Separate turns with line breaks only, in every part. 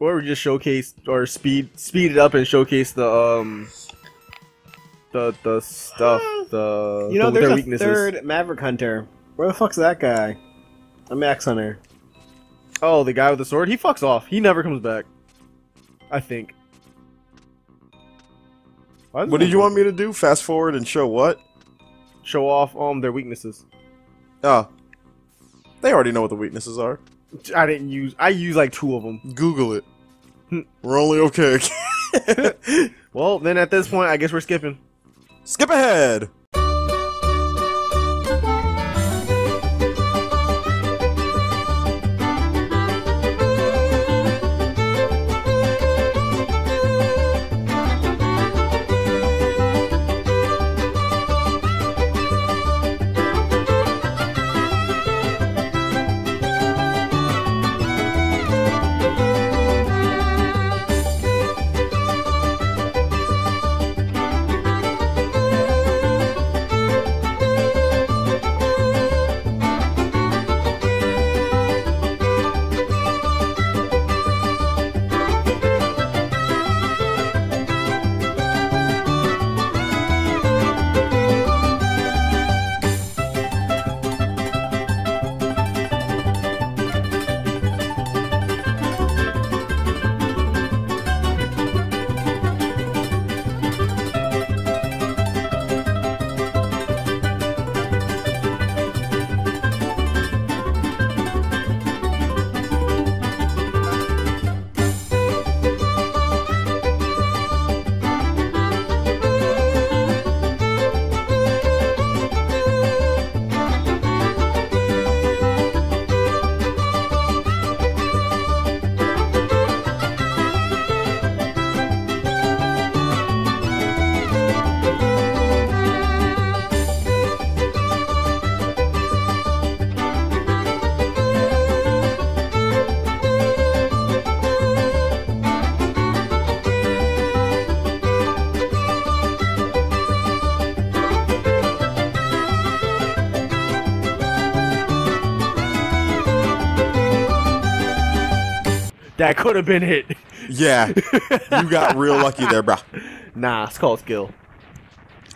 or we just showcase or speed speed it up and showcase the um the the stuff the
You know,
the,
there's
their
a
weaknesses.
third Maverick Hunter. Where the fuck's that guy? A Max Hunter.
Oh, the guy with the sword. He fucks off. He never comes back. I think.
What did you want me to do? Fast forward and show what?
Show off um their weaknesses.
Oh. They already know what the weaknesses are.
I didn't use. I use like two of them.
Google it.
Hmm.
We're only okay.
Well, then at this point, I guess we're skipping.
Skip ahead.
That could have been it.
Yeah. you got real lucky there, bro.
Nah, it's called skill.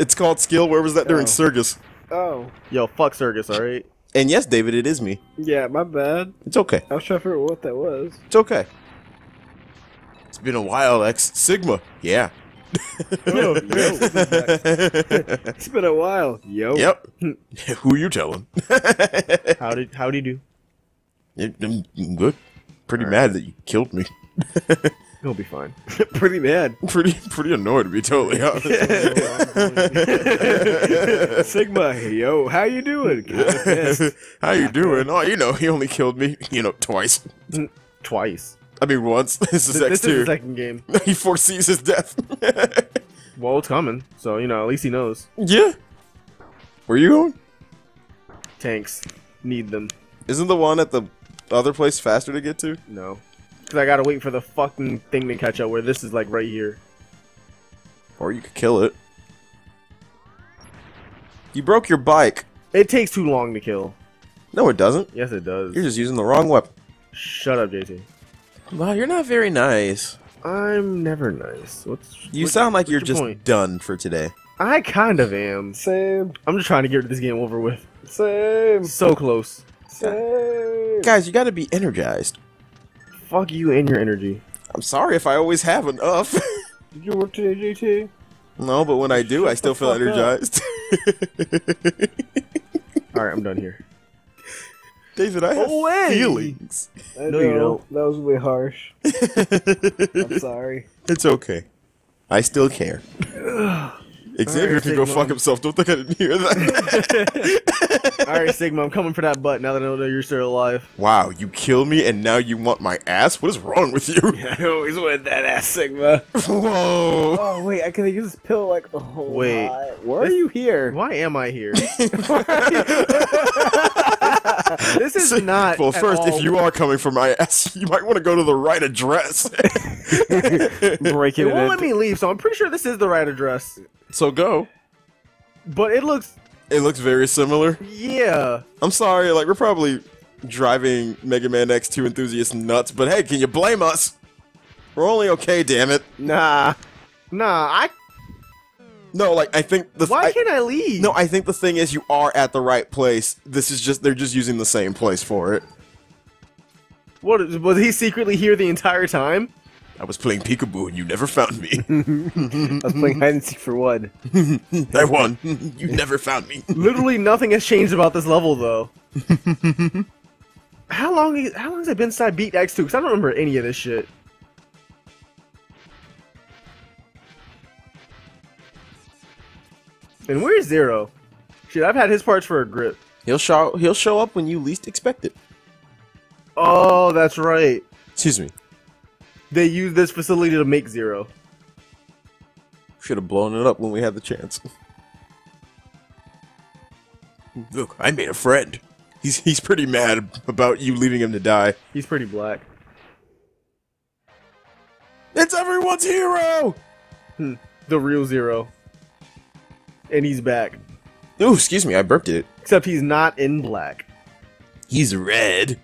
It's called skill. Where was that during
Oh.
Serges?
Oh.
Yo, fuck Serges, alright?
And yes, David, it is me.
Yeah, my bad.
It's okay.
I was trying to figure out what that was.
It's okay. It's been a while, X Sigma. Yeah.
Oh, yo. It's been a while. Yo.
Yep. Who are you telling?
How did how did you do?
I'm good. Pretty mad that you killed me.
He'll be fine.
Pretty mad.
pretty pretty annoyed to be totally honest.
Sigma, yo, how you doing?
How you doing? Oh, you know, he only killed me, you know, twice.
Mm, twice.
I mean, once. This is
Th-
X
this is the second game.
he foresees his death.
Well, it's coming, so you know at least he knows.
yeah. Where you going?
Tanks need them.
Isn't the one at the other place faster to get to?
No, because I gotta wait for the fucking thing to catch up. Where this is like right here.
Or you could kill it. You broke your bike.
It takes too long to kill.
No, it doesn't.
Yes, it does.
You're just using the wrong weapon.
Shut up, JT.
Wow, you're not very nice.
I'm never nice. What's
You
what-
sound like you're
your
just
point?
done for today.
I kind of am.
Same,
I'm just trying to get this game over with.
same,
So close.
same.
Guys, you gotta be energized.
Fuck you and your energy.
I'm sorry if I always have enough.
Did you work today, JT?
no, but when I do, I still feel energized.
All right, I'm done here.
David, I have
Away!
feelings.
I
No, you
know,
don't.
That was way harsh. I'm sorry.
It's okay. I still care. Xavier
Alright,
can go fuck himself. Don't think I didn't hear that.
All right, Sigma, I'm coming for that butt now that I know that you're still alive.
wow, you kill me and now you want my ass? What is wrong with you?
I always wanted that ass, Sigma.
Whoa.
Oh wait, I can use this pill like the whole
Wait.
time. Why are you here?
Why am I here? this is not.
Well,
at
first,
all-
if you are coming for my ass, you might want to go to the right address.
Break
it
it.
won't let me leave, so I'm pretty sure this is the right address.
So go.
But it looks,
It looks very similar.
yeah.
I'm sorry, like we're probably driving Mega Man X2 enthusiasts nuts, but hey, can you blame us? We're only okay, damn it.
Nah. Nah, I.
No, like I think the
Why
I-
can't I leave?
No, I think the thing is you are at the right place. This is just they're just using the same place for it.
What was he secretly here the entire time?
I was playing peekaboo and you never found me.
I was playing hide and seek for one.
I won. you never found me.
Literally nothing has changed about this level though. how long? Is, How long has it been since I beat X2? Because I don't remember any of this shit. And where's Zero? Shit, I've had his parts for a grip.
He'll show he'll show up when you least expect it.
Oh, that's right.
Excuse me.
They used this facility to make Zero.
Should have blown it up when we had the chance. Look, I made a friend. He's he's pretty mad about you leaving him to die.
He's pretty black.
It's everyone's hero.
Hmm, the real Zero. And he's back.
Ooh, excuse me, I burped it.
Except he's not in black.
He's red.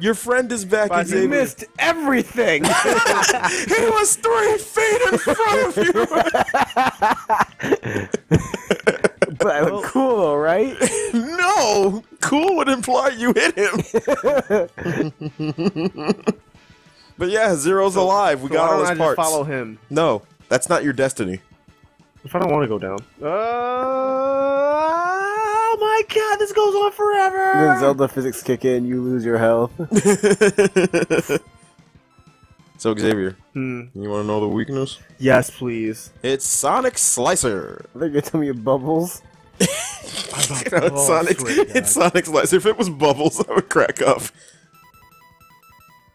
Your friend is back,
But you missed everything!
he was three feet in front of you.
But I look cool, right?
no, cool would imply you hit him. but yeah, Zero's alive. We
So
got all his
I
parts.
follow him?
No, that's not your destiny.
If I don't want to go down. Uh, my god, this goes on forever!
then Zelda physics kick in, you lose your health.
so Xavier,
Hmm.
you want to know the weakness?
Yes, please.
It's Sonic Slicer.
I think you're telling me Bubbles.
it's
Oh,
Sonic.
swear to God.
It's Sonic Slicer. If it was Bubbles, I would crack up.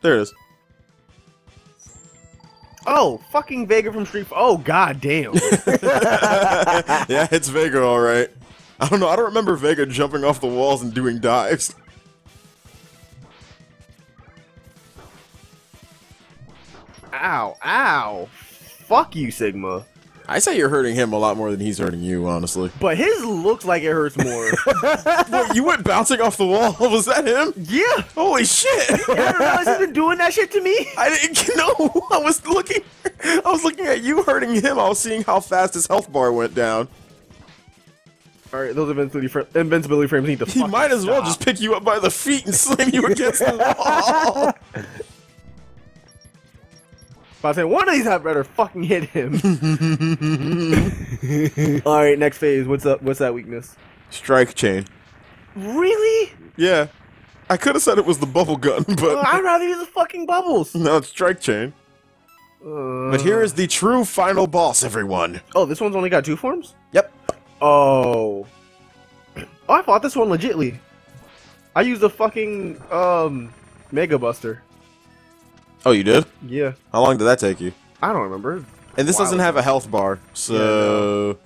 There it is.
Oh, fucking Vega from Street. Oh god damn.
yeah, it's Vega, all right. I don't know. I don't remember Vega jumping off the walls and doing dives.
ow, ow. Fuck you, Sigma.
I say you're hurting him a lot more than he's hurting you, honestly.
But his looks like it hurts more.
Wait, you went bouncing off the wall? Was that him?
yeah.
Holy shit!
You ever realize he's been doing that shit to me?
I didn't know. I was looking. I was looking at you hurting him. I was seeing how fast his health bar went down.
Alright, those invincibility, fr- invincibility frames need to
He might as well
stop.
just pick you up by the feet and slam you against the wall.
But I said one of these I better fucking hit him. Alright, next phase. What's up? What's that weakness?
Strike chain.
Really?
Yeah, I could have said it was the bubble gun,
Uh,
but
I'd rather use the fucking bubbles.
no, it's strike chain.
Uh,
But here is the true final boss, everyone.
Oh, this one's only got two forms?
Yep.
Oh. Oh, I fought this one legitly. I used a fucking, um, Mega Buster.
Oh, you did?
Yeah.
How long did that take you?
I don't remember.
And this
Wow.
doesn't have a health bar, so.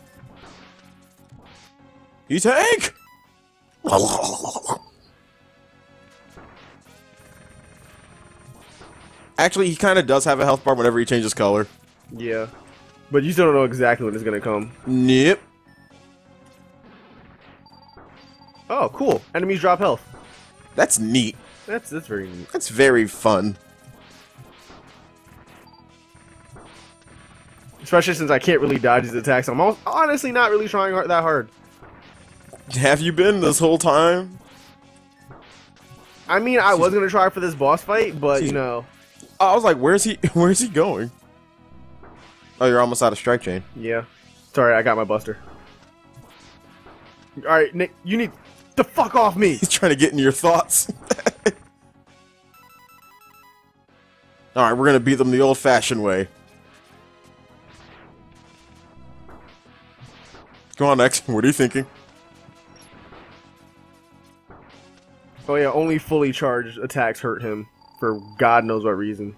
You take! Actually, he kind of does have a health bar whenever he changes color.
Yeah. But you still don't know exactly when it's gonna come.
Yep.
Oh, cool. Enemies drop health.
That's neat.
That's that's very neat.
That's very fun.
Especially since I can't really dodge his attacks. I'm al- honestly not really trying hard, that hard.
Have you been this whole time?
I mean, I was gonna try for this boss fight, but you know,
I was like, where's he? Where's he going? Oh, you're almost out of strike chain.
yeah. Sorry, I got my Buster. All right, Nick, you need to fuck off me.
He's trying to get into your thoughts. All right, we're gonna beat them the old-fashioned way. Go on, X. What are you thinking?
Oh yeah, only fully charged attacks hurt him for God knows what reason.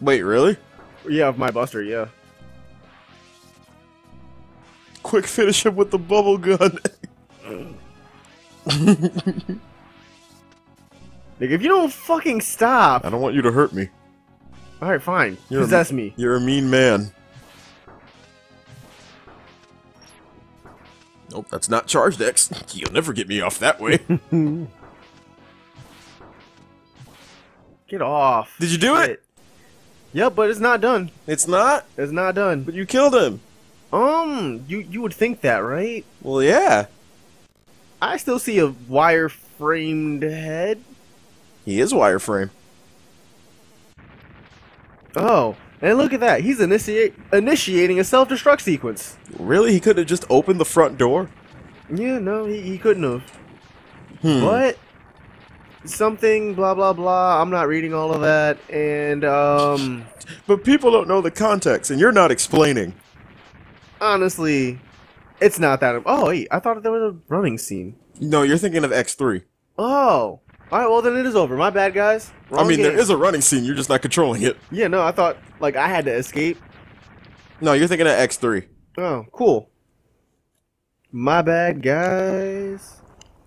Wait, really?
Yeah, my Buster, yeah.
Quick finish him with the bubble gun.
Nick, if you don't fucking stop,
I don't want you to hurt me.
all right, fine,
You're a-
possess me.
You're a mean man. Nope, that's not charged, X. You'll never get me off that way.
Get off.
Did you do it?
Shit. Yep, but it's not done.
It's not.
It's not done.
But you killed him.
Um, you you would think that, right?
Well, yeah.
I still see a wire framed head.
He is wireframe.
Oh, and look at that. He's initiate initiating a self destruct sequence.
Really? He could have just opened the front door.
Yeah, no, he, he couldn't have.
Hmm.
What? Something blah blah blah. I'm not reading all of that. And um
But people don't know the context, and you're not explaining.
honestly, it's not that Oh, wait, I thought there was a running scene.
No, you're thinking of X3.
Oh. Alright, well then it is over. My bad guys.
I mean, there is a running scene. You're just not controlling it.
Yeah, no, I thought like I had to escape.
No, you're thinking of X3.
Oh, cool. My bad guys.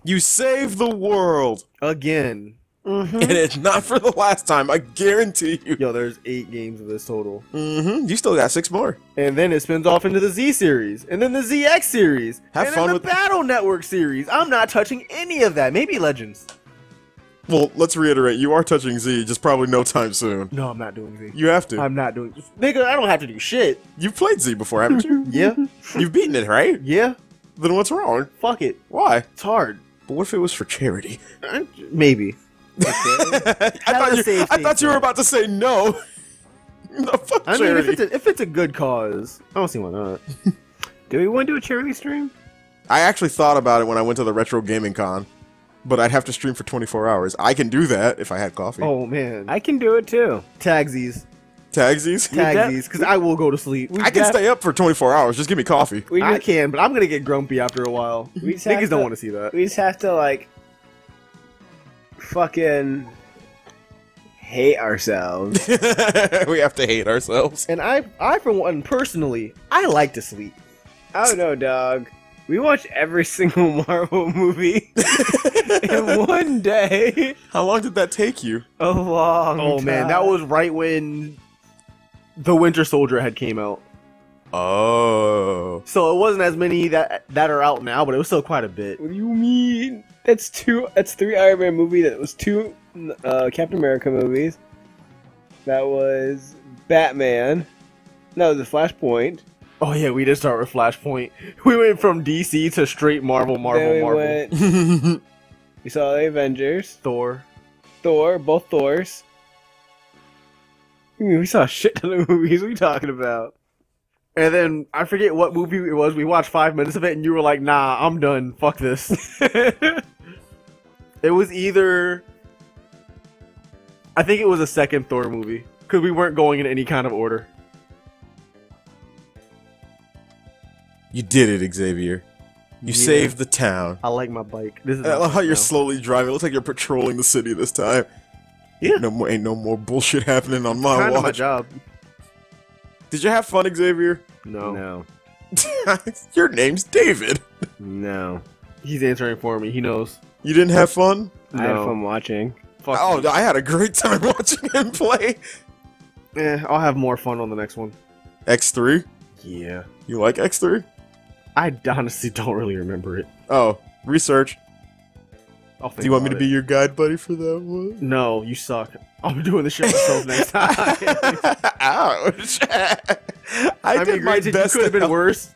You saved the world,
Again.
And it's not for the last time. I guarantee you.
Yo, there's eight games of this total.
Mm-hmm. You still got six more.
And then it spins off into the Z series, and then the ZX series,
Have
and
fun
then the
with-
Battle Network series. I'm not touching any of that. Maybe Legends.
Well, let's reiterate. You are touching Z, just probably no time soon.
No, I'm not doing Z.
You have to.
I'm not doing. Nigga, I don't have to do shit.
You've played Z before, haven't you?
Yeah,
You've beaten it, right?
yeah.
Then what's wrong?
Fuck it.
Why?
It's hard.
But what if it was for charity?
Uh, Maybe.
I thought you,
safe
I thought you were about to say no. no, fuck
I mean, if it's a, if it's a good cause, I don't see why not.
Do we want to do a charity stream?
I actually thought about it when I went to the Retro Gaming Con, but I'd have to stream for 24 hours. I can do that if I had coffee.
Oh man,
I can do it too.
tagsies,
Tagsies?
Yeah.
tagsies, because I will go to sleep.
I can stay up for 24 hours. Just give me coffee.
We
I can, but I'm gonna get grumpy after a while.
we just
Niggas don't want to see that.
We just have to like fucking hate ourselves.
we have to hate ourselves.
And I, I for one, personally, I like to sleep.
Oh, I don't know, dog. We watch every single Marvel movie in one day.
How long did that take you?
A long.
Oh man, that was right when the Winter Soldier had came out.
Oh.
So it wasn't as many that that are out now, but it was still quite a bit.
What do you mean? That's two. That's three Iron Man movie. That was two uh, Captain America movies. That was Batman. No, the Flashpoint.
Oh yeah, we did start with Flashpoint. We went from DC to straight Marvel, Marvel,
then we
Marvel.
went. We saw the Avengers,
Thor.
Thor, both Thors. I mean, we saw a shit ton of movies. What are you talking about?
And then I forget what movie it was. We watched five minutes of it, and you were like, "Nah, I'm done. Fuck this." It was either, I think it was a second Thor movie because we weren't going in any kind of order.
You did it, Xavier. You
Yeah.
saved the town.
I like my bike. This is
I love how you're
now.
slowly driving. It looks like you're patrolling the city this time.
Yeah.
No more, ain't no more bullshit happening on my
kind of my job.
Did you have fun, Xavier?
No.
No,
Your name's David.
no.
he's answering for me. He knows.
You didn't have fun?
I had
No.
fun watching.
Fuck.
Oh,
you.
I had a great time watching him play.
Eh, I'll have more fun on the next one.
X3?
Yeah.
You like X3?
I honestly don't really remember it.
Oh, research.
I'll think
Do you want me to
about
be
it.
your guide buddy for that one?
No, you suck. I'm doing the shit myself next time.
Ouch. I,
I,
did
mean,
my
granted, you could have
to
been
help-
worse.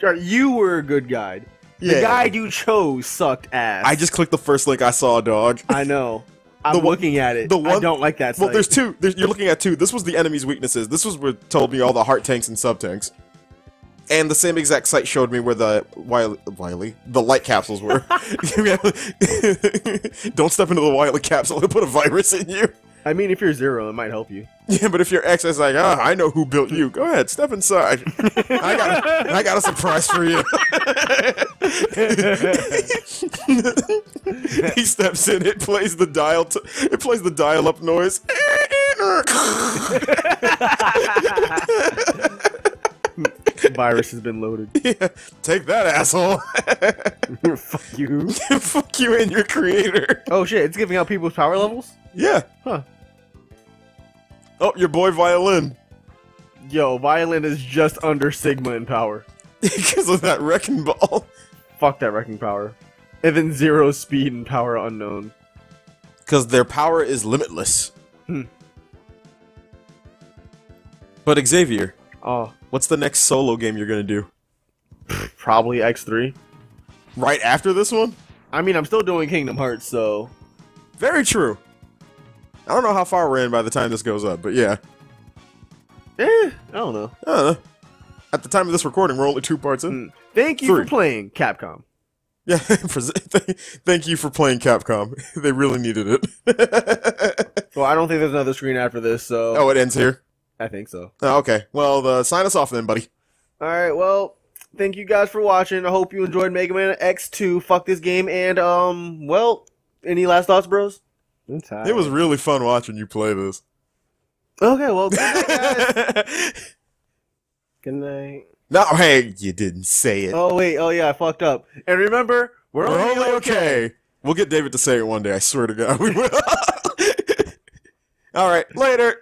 Sure, You were a good guide. The
Yeah.
guide you chose sucked ass.
I just clicked the first link I saw, dog.
I know. I'm
The one-
looking at it.
the
I
one-
don't like that.
Well, there's two. There's, you're looking at two. This was the enemy's weaknesses. This was what told me all the heart tanks and sub tanks. And the same exact site showed me where the Wily, Wily the light capsules were. Don't step into the Wily capsule; it'll put a virus in you.
I mean, if you're zero, it might help you.
Yeah, but if your ex is like, ah, I know who built you. Go ahead, step inside. I got, a, I got a surprise for you. he steps in. It plays the dial. It plays the dial-up noise.
Virus has been loaded.
yeah, take that, asshole.
Fuck you.
Fuck you and your creator.
Oh shit! It's giving out people's power levels.
Yeah.
Huh.
Oh, your boy Violen.
Yo, Violen is just under Sigma in power.
because of that wrecking ball.
Fuck that wrecking power. And then zero speed and power unknown.
Because their power is limitless.
Hmm.
But Xavier,
Oh,
what's the next solo game you're gonna do?
probably X3.
Right after this one?
I mean, I'm still doing Kingdom Hearts, so
Very true. I don't know how far we're in by the time this goes up, but yeah.
eh, I don't know.
I don't know. At the time of this recording, we're only two parts in.
Mm. Thank you
Three.
for playing Capcom.
Yeah, thank you for playing Capcom. they really needed it.
Well, I don't think there's another screen after this, so
oh, it ends here.
I think so.
Oh, okay. Well, uh, sign us off then, buddy.
All right, well, thank you guys for watching. I hope you enjoyed Mega Man X2. Fuck this game, and um, well, any last thoughts, bros?
It was really fun watching you play this.
Okay, well, good night.
Good night.
no, hey, you didn't say it.
oh wait, oh yeah, I fucked up. And remember, we're,
We're
only,
only okay. We'll get David to say it one day. I swear to God, we will. All right, later.